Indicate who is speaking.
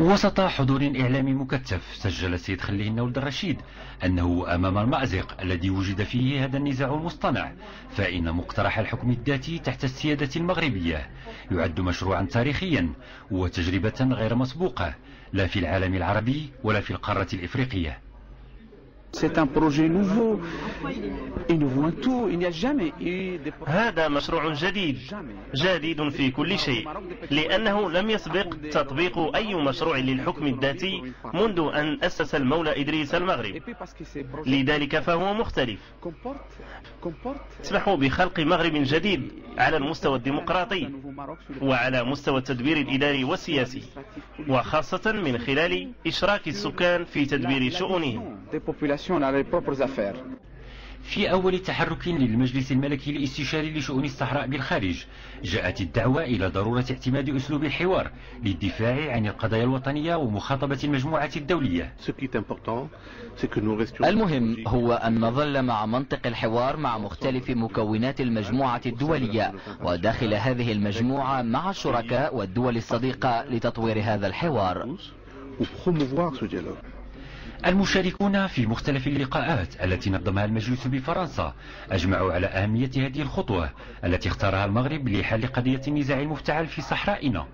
Speaker 1: وسط حضور إعلامي مكثف سجل السيد خليه النولد الرشيد أنه أمام المأزق الذي وجد فيه هذا النزاع المصطنع فإن مقترح الحكم الذاتي تحت السيادة المغربية يعد مشروعا تاريخيا وتجربة غير مسبوقة لا في العالم العربي ولا في القارة الإفريقية.
Speaker 2: C'est un projet nouveau, innovant tout. Il n'y a jamais
Speaker 3: eu de... هذا مشروع جديد. جديد في كل شيء. لأنه لم يسبق تطبيق أي مشروع للحكم الذاتي منذ أن أسس المولى إدريس المغرب. لذلك فهو مختلف. يسمح بخلق مغرب جديد. على المستوى الديمقراطي وعلى مستوى التدبير الإداري والسياسي وخاصة من خلال إشراك السكان في تدبير شؤونهم.
Speaker 1: في أول تحرك للمجلس الملكي الاستشاري لشؤون الصحراء بالخارج جاءت الدعوة إلى ضرورة اعتماد أسلوب الحوار للدفاع عن القضايا الوطنية ومخاطبة المجموعة الدولية.
Speaker 4: المهم هو أن نظل مع منطق الحوار مع مختلف مكونات المجموعة الدولية وداخل هذه المجموعة مع الشركاء والدول الصديقة لتطوير هذا الحوار.
Speaker 1: المشاركون في مختلف اللقاءات التي نظمها المجلس بفرنسا أجمعوا على أهمية هذه الخطوة التي اختارها المغرب لحل قضية النزاع المفتعل في صحرائنا.